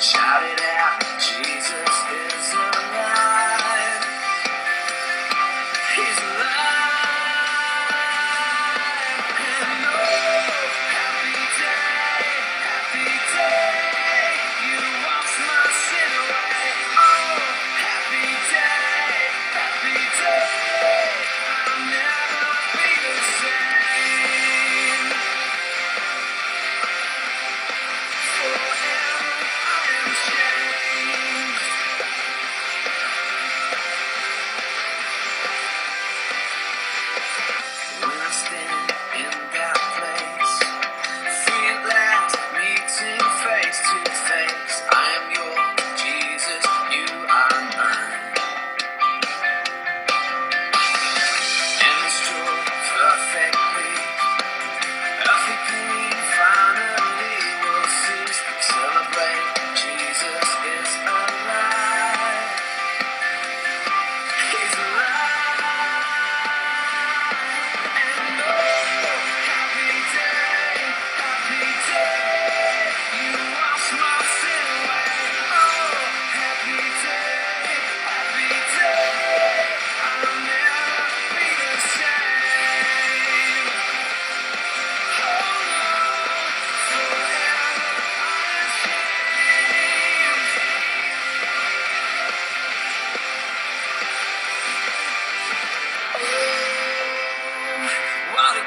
Shout it.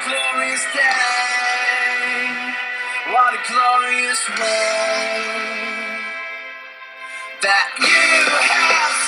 glorious day. What a glorious way that you have.